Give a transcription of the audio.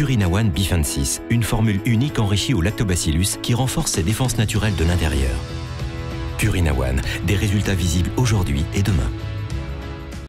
Purina One B26, une formule unique enrichie au lactobacillus qui renforce ses défenses naturelles de l'intérieur. Purina One, des résultats visibles aujourd'hui et demain.